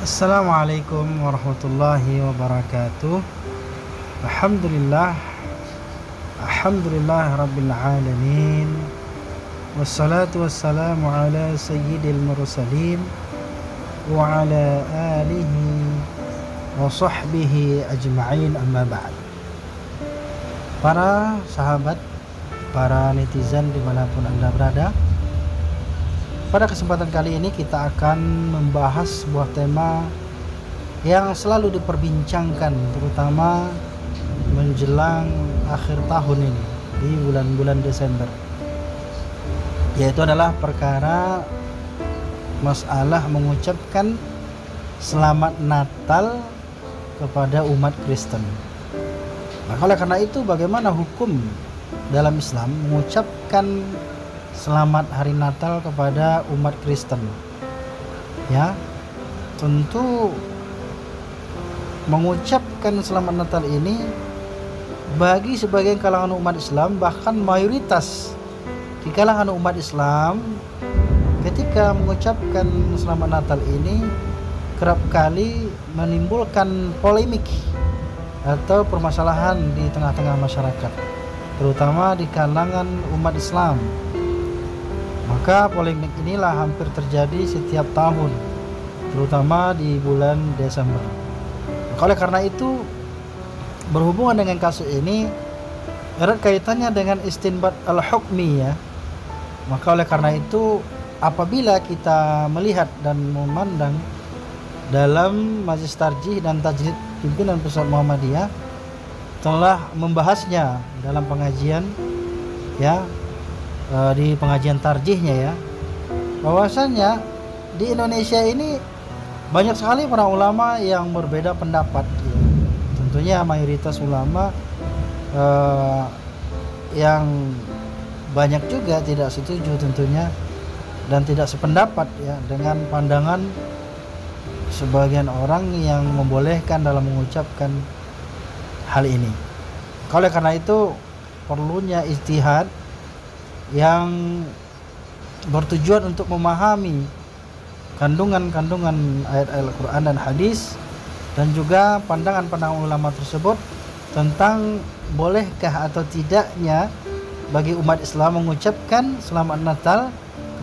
Assalamualaikum warahmatullahi wabarakatuh Alhamdulillah Alhamdulillah Rabbil Alamin Wassalatu wassalamu ala sayyidil mursalin Wa ala alihi wa sahbihi ajma'in amma ba'd Para sahabat, para netizen dimanapun anda berada pada kesempatan kali ini kita akan membahas sebuah tema yang selalu diperbincangkan terutama menjelang akhir tahun ini di bulan-bulan Desember yaitu adalah perkara masalah mengucapkan selamat Natal kepada umat Kristen. Nah, oleh karena itu bagaimana hukum dalam Islam mengucapkan selamat hari Natal kepada umat Kristen. Ya. Tentu mengucapkan selamat Natal ini bagi sebagian kalangan umat Islam bahkan mayoritas di kalangan umat Islam ketika mengucapkan selamat Natal ini kerap kali menimbulkan polemik atau permasalahan di tengah-tengah masyarakat terutama di kalangan umat Islam maka polemik inilah hampir terjadi setiap tahun, terutama di bulan Desember. Maka oleh karena itu, berhubungan dengan kasus ini, erat kaitannya dengan istinbat al-hukmi ya. Maka oleh karena itu, apabila kita melihat dan memandang dalam majlis tarjih dan tajrid pimpinan pusat Muhammadiyah telah membahasnya dalam pengajian ya uh, di pengajian tarjihnya ya bahwasannya di Indonesia ini banyak sekali para ulama yang berbeda pendapat ya. tentunya mayoritas ulama uh, yang banyak juga tidak setuju tentunya dan tidak sependapat ya dengan pandangan sebagian orang yang membolehkan dalam mengucapkan hal ini. Oleh karena itu perlunya istihad yang bertujuan untuk memahami kandungan-kandungan ayat-ayat Al-Quran dan hadis dan juga pandangan-pandangan ulama tersebut tentang bolehkah atau tidaknya bagi umat Islam mengucapkan selamat Natal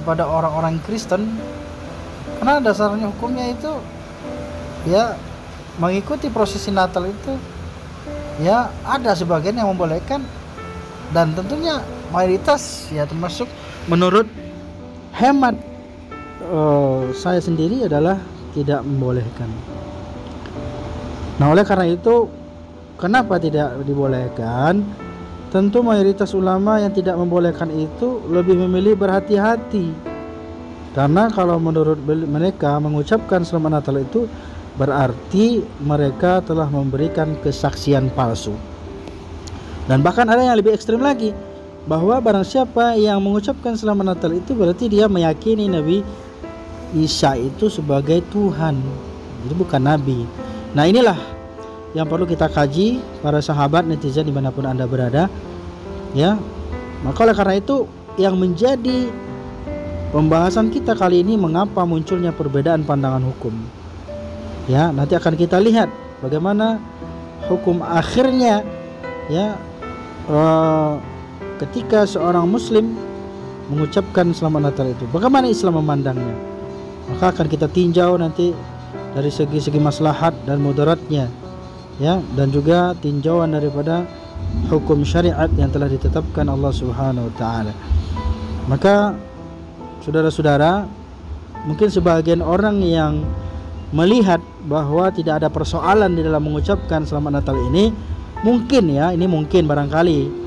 kepada orang-orang Kristen. Karena dasarnya hukumnya itu ya mengikuti prosesi Natal itu ya ada sebagian yang membolehkan dan tentunya mayoritas ya termasuk menurut hemat uh, saya sendiri adalah tidak membolehkan. Nah, oleh karena itu kenapa tidak dibolehkan? Tentu mayoritas ulama yang tidak membolehkan itu lebih memilih berhati-hati. Karena kalau menurut mereka mengucapkan selamat Natal itu berarti mereka telah memberikan kesaksian palsu. Dan bahkan ada yang lebih ekstrim lagi, bahwa barang siapa yang mengucapkan selamat Natal itu berarti dia meyakini Nabi Isa itu sebagai Tuhan. Jadi bukan Nabi. Nah inilah yang perlu kita kaji para sahabat netizen di mana pun anda berada ya. Maka oleh karena itu yang menjadi pembahasan kita kali ini mengapa munculnya perbedaan pandangan hukum? Ya nanti akan kita lihat bagaimana hukum akhirnya ya uh, ketika seorang muslim mengucapkan selamat Natal itu bagaimana Islam memandangnya? Maka akan kita tinjau nanti dari segi-segi maslahat dan mudaratnya ya dan juga tinjauan daripada hukum syariat yang telah ditetapkan Allah Subhanahu wa taala. Maka saudara-saudara mungkin sebagian orang yang melihat bahwa tidak ada persoalan di dalam mengucapkan selamat Natal ini mungkin ya ini mungkin barangkali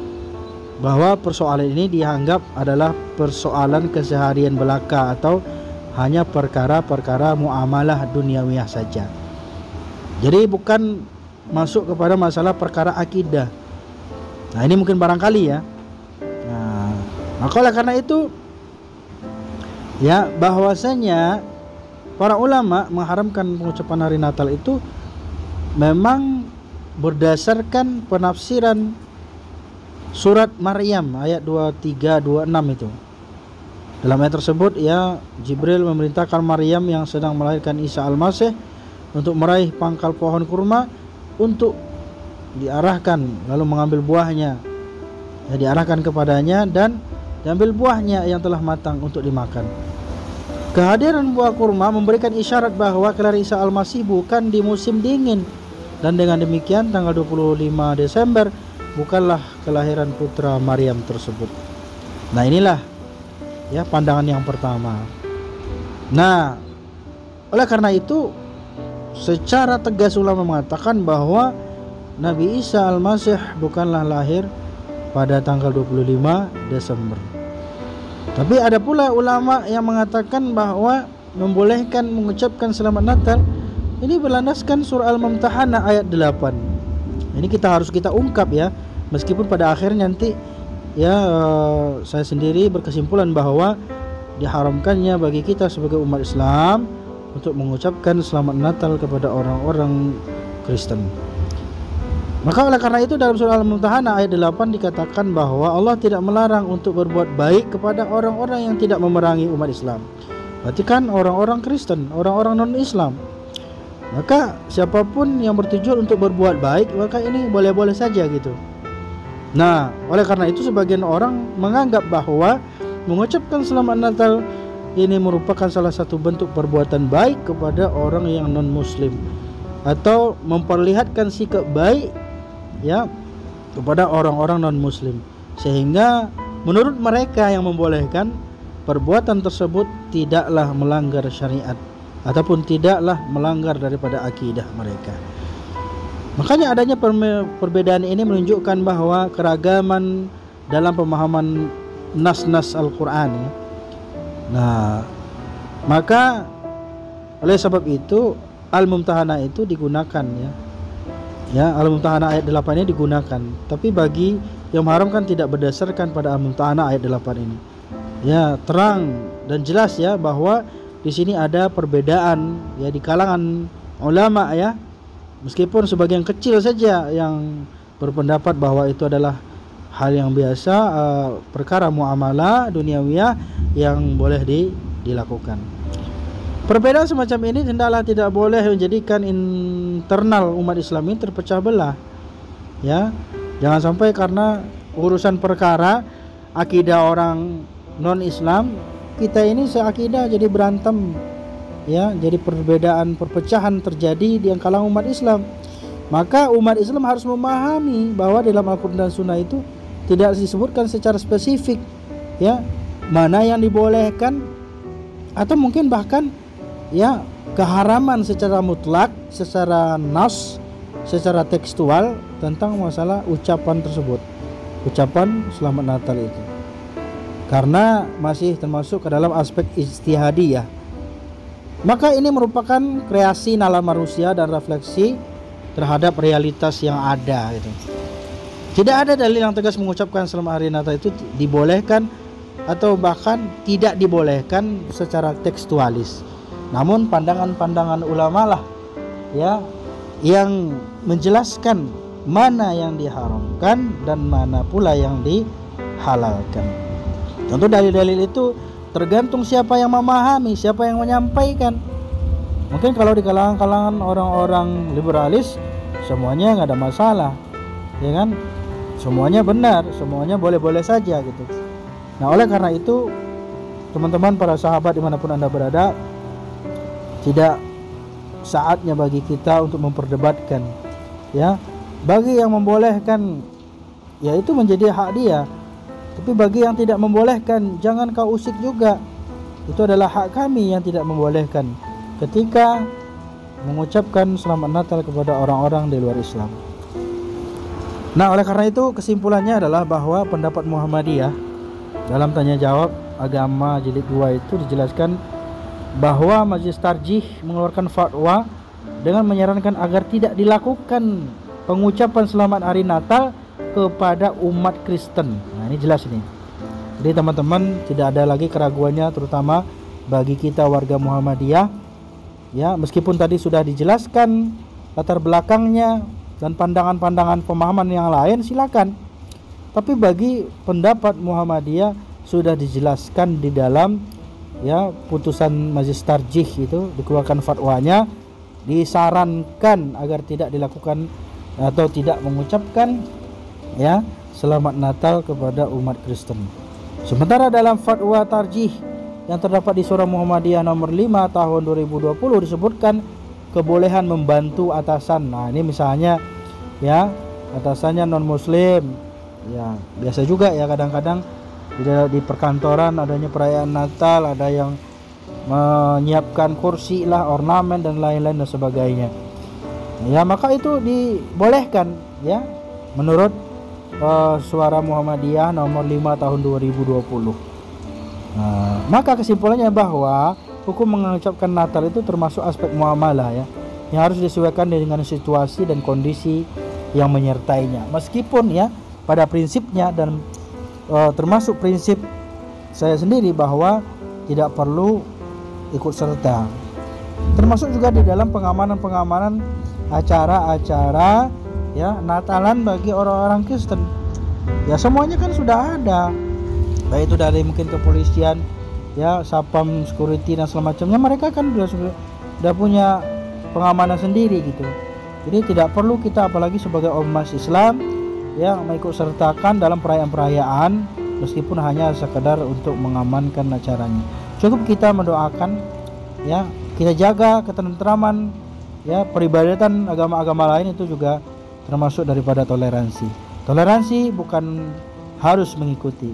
bahwa persoalan ini dianggap adalah persoalan keseharian belaka atau hanya perkara-perkara muamalah duniawiah saja. Jadi bukan masuk kepada masalah perkara akidah. Nah ini mungkin barangkali ya. Nah, oleh karena itu ya bahwasanya para ulama mengharamkan pengucapan hari Natal itu memang berdasarkan penafsiran Surat Maryam ayat 23 26 itu. Dalam ayat tersebut ya Jibril memerintahkan Maryam yang sedang melahirkan Isa Al-Masih untuk meraih pangkal pohon kurma untuk diarahkan lalu mengambil buahnya. Ya diarahkan kepadanya dan diambil buahnya yang telah matang untuk dimakan. Kehadiran buah kurma memberikan isyarat bahwa kelahiran Isa Al-Masih bukan di musim dingin. Dan dengan demikian tanggal 25 Desember bukanlah kelahiran putra Maryam tersebut nah inilah ya pandangan yang pertama nah oleh karena itu secara tegas ulama mengatakan bahwa Nabi Isa Al-Masih bukanlah lahir pada tanggal 25 Desember. Tapi ada pula ulama yang mengatakan bahwa membolehkan mengucapkan selamat Natal ini berlandaskan surah Al-Mumtahanah ayat 8. Ini kita harus kita ungkap ya, meskipun pada akhirnya nanti ya eh, saya sendiri berkesimpulan bahwa diharamkannya bagi kita sebagai umat Islam untuk mengucapkan selamat Natal kepada orang-orang Kristen. Maka oleh karena itu dalam surah Al-Mumtahanah ayat 8 dikatakan bahwa Allah tidak melarang untuk berbuat baik kepada orang-orang yang tidak memerangi umat Islam. Berarti kan orang-orang Kristen, orang-orang non-Islam. Maka siapa pun yang bertujuan untuk berbuat baik, maka ini boleh-boleh saja gitu. Nah, oleh karena itu sebagian orang menganggap bahwa mengucapkan selamat Natal ini merupakan salah satu bentuk perbuatan baik kepada orang yang non-muslim. Atau memperlihatkan sikap baik ya kepada orang-orang non muslim sehingga menurut mereka yang membolehkan perbuatan tersebut tidaklah melanggar syariat ataupun tidaklah melanggar daripada akidah mereka. Makanya adanya perbedaan ini menunjukkan bahwa keragaman dalam pemahaman nas-nas Al-Quran nah maka oleh sebab itu Al-Mumtahanah itu digunakan ya. Ya Al-Mumtahanah ayat 8 ini digunakan. Tapi bagi yang mengharamkan tidak berdasarkan pada Al-Mumtahanah ayat 8 ini. Ya terang dan jelas ya bahwa di sini ada perbedaan ya di kalangan ulama ya meskipun sebagian kecil saja yang berpendapat bahwa itu adalah hal yang biasa uh, perkara muamalah duniawiyah yang boleh di, dilakukan Perbedaan semacam ini hendaklah tidak boleh menjadikan internal umat Islam ini terpecah belah. Ya. Jangan sampai karena urusan perkara akidah orang non-Islam kita ini seakidah jadi berantem ya jadi perbedaan perpecahan terjadi di kalangan umat Islam. Maka umat Islam harus memahami bahwa dalam Al-Quran dan Sunnah itu tidak disebutkan secara spesifik ya mana yang dibolehkan atau mungkin bahkan ya keharaman secara mutlak secara nas secara tekstual tentang masalah ucapan tersebut. Ucapan selamat Natal itu karena masih termasuk ke dalam aspek ijtihadi ya maka ini merupakan kreasi nalar manusia dan refleksi terhadap realitas yang ada gitu. Tidak ada dalil yang tegas mengucapkan selamat hari Natal itu dibolehkan atau bahkan tidak dibolehkan secara tekstualis. Namun pandangan-pandangan ulama lah ya yang menjelaskan mana yang diharamkan dan mana pula yang dihalalkan. Tentu dalil-dalil itu tergantung siapa yang memahami, siapa yang menyampaikan. Mungkin kalau di kalangan-kalangan orang-orang liberalis semuanya nggak ada masalah, ya kan? Semuanya benar, semuanya boleh-boleh saja gitu. Nah oleh karena itu teman-teman para sahabat di mana pun anda berada tidak saatnya bagi kita untuk memperdebatkan ya bagi yang membolehkan ya itu menjadi hak dia tapi bagi yang tidak membolehkan jangan kau usik juga itu adalah hak kami yang tidak membolehkan ketika mengucapkan selamat Natal kepada orang-orang di luar Islam. Nah, oleh karena itu kesimpulannya adalah bahwa pendapat Muhammadiyah dalam tanya jawab agama jilid 2 itu dijelaskan bahwa Majelis Tarjih mengeluarkan fatwa dengan menyarankan agar tidak dilakukan pengucapan selamat hari Natal kepada umat Kristen. Ini jelas ini. Jadi teman-teman tidak ada lagi keraguannya terutama bagi kita warga Muhammadiyah. Ya, meskipun tadi sudah dijelaskan latar belakangnya dan pandangan-pandangan pemahaman yang lain silakan. Tapi bagi pendapat Muhammadiyah sudah dijelaskan di dalam ya putusan majelis tarjih itu dikeluarkan fatwanya disarankan agar tidak dilakukan atau tidak mengucapkan ya selamat Natal kepada umat Kristen. Sementara dalam fatwa tarjih yang terdapat di surah Muhammadiyah nomor 5 tahun 2020 disebutkan kebolehan membantu atasan. Nah, ini misalnya ya, atasannya non muslim. Ya, biasa juga ya kadang-kadang di, di perkantoran adanya perayaan Natal, ada yang menyiapkan kursi lah, ornamen dan lain-lain dan sebagainya. Ya, maka itu dibolehkan ya menurut uh, suara Muhammadiyah nomor 5 tahun 2020. Nah, maka kesimpulannya bahwa hukum mengucapkan Natal itu termasuk aspek muamalah ya yang harus disesuaikan dengan situasi dan kondisi yang menyertainya. Meskipun ya pada prinsipnya dan uh, termasuk prinsip saya sendiri bahwa tidak perlu ikut serta. Termasuk juga di dalam pengamanan-pengamanan acara-acara ya Natalan bagi orang-orang Kristen. Ya semuanya kan sudah ada. Baik itu dari mungkin kepolisian ya sapam security dan segala macamnya mereka kan sudah sudah punya pengamanan sendiri gitu. Jadi tidak perlu kita apalagi sebagai umat Islam ya mengikut sertakan dalam perayaan-perayaan meskipun hanya sekedar untuk mengamankan acaranya. Cukup kita mendoakan ya kita jaga ketentraman ya peribadatan agama-agama lain itu juga termasuk daripada toleransi. Toleransi bukan harus mengikuti.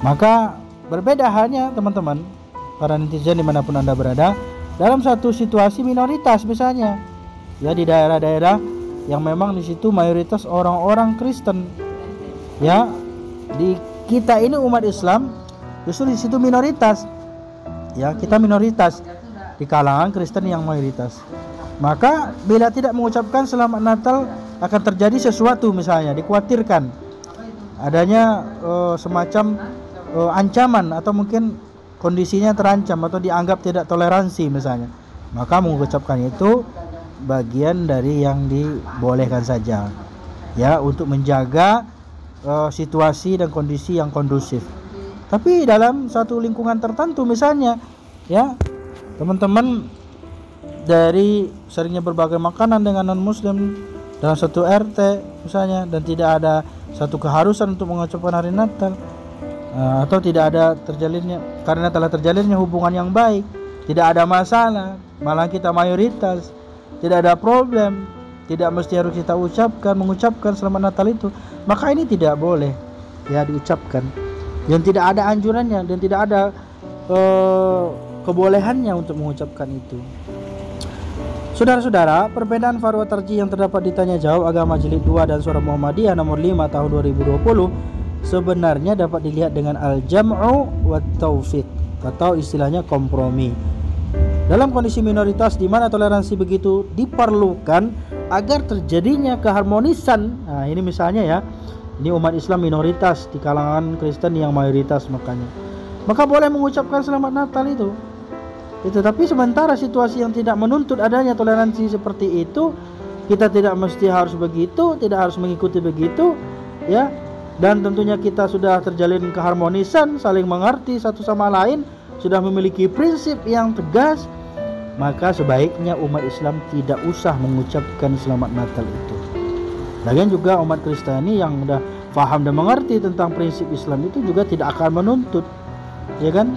Maka berbeda halnya teman-teman para netizen di mana pun anda berada dalam satu situasi minoritas misalnya ya di daerah-daerah yang memang di situ mayoritas orang-orang Kristen ya di kita ini umat Islam justru di situ minoritas ya kita minoritas di kalangan Kristen yang mayoritas. Maka bila tidak mengucapkan selamat Natal akan terjadi sesuatu misalnya dikhawatirkan. Adanya uh, semacam uh, ancaman atau mungkin kondisinya terancam atau dianggap tidak toleransi misalnya. Maka mengucapkan itu bagian dari yang dibolehkan saja. Ya untuk menjaga uh, situasi dan kondisi yang kondusif. Tapi dalam satu lingkungan tertentu misalnya ya teman-teman dari seringnya berbagai makanan dengan non muslim dalam satu RT misalnya dan tidak ada satu keharusan untuk mengucapkan hari Natal uh, atau tidak ada terjalinnya karena telah terjalinnya hubungan yang baik. Tidak ada masalah malah kita mayoritas. Tidak ada problem tidak mesti harus kita ucapkan mengucapkan selamat Natal itu. Maka ini tidak boleh ya diucapkan. Dan tidak ada anjurannya dan tidak ada uh, kebolehannya untuk mengucapkan itu Saudara-saudara, perbedaan farwa tarjih yang terdapat di tanya jawab agama jilid 2 dan surah Muhammadiyah nomor 5 tahun 2020 sebenarnya dapat dilihat dengan al-jam'u wa taufiq atau istilahnya kompromi. Dalam kondisi minoritas di mana toleransi begitu diperlukan agar terjadinya keharmonisan. Nah, ini misalnya ya. Ini umat Islam minoritas di kalangan Kristen yang mayoritas makanya. Maka boleh mengucapkan selamat Natal itu. Itu tapi sementara situasi yang tidak menuntut adanya toleransi seperti itu, kita tidak mesti harus begitu, tidak harus mengikuti begitu, ya dan tentunya kita sudah terjalin keharmonisan, saling mengerti satu sama lain, sudah memiliki prinsip yang tegas, maka sebaiknya umat Islam tidak usah mengucapkan selamat Natal itu. Lagian juga umat Kristiani yang sudah paham dan mengerti tentang prinsip Islam itu juga tidak akan menuntut, ya kan?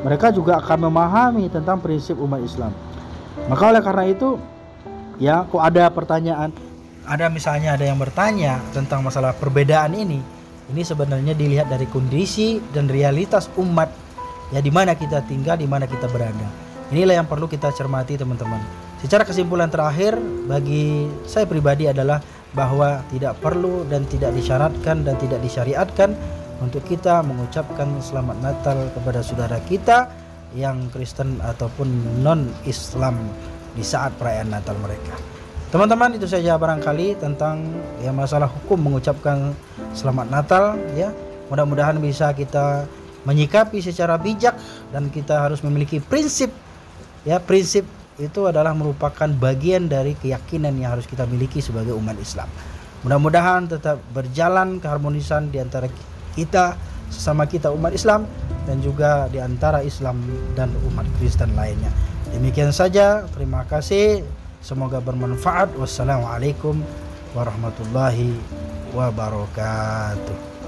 Mereka juga akan memahami tentang prinsip umat Islam. Maka oleh karena itu, ya, kok ada pertanyaan, ada misalnya ada yang bertanya tentang masalah perbedaan ini, ini sebenarnya dilihat dari kondisi dan realitas umat ya di mana kita tinggal, di mana kita berada. Inilah yang perlu kita cermati teman-teman. Secara kesimpulan terakhir bagi saya pribadi adalah bahwa tidak perlu dan tidak disyaratkan dan tidak disyariatkan untuk kita mengucapkan selamat Natal kepada saudara kita yang Kristen ataupun non Islam di saat perayaan Natal mereka. Teman-teman itu saja barangkali tentang ya masalah hukum mengucapkan selamat Natal ya. Mudah-mudahan bisa kita menyikapi secara bijak dan kita harus memiliki prinsip ya prinsip itu adalah merupakan bagian dari keyakinan yang harus kita miliki sebagai umat Islam. Mudah-mudahan tetap berjalan keharmonisan di antara kita sesama kita umat Islam dan juga di antara Islam dan umat Kristen lainnya. Demikian saja, terima kasih. Semoga bermanfaat. Wassalamualaikum warahmatullahi wabarakatuh.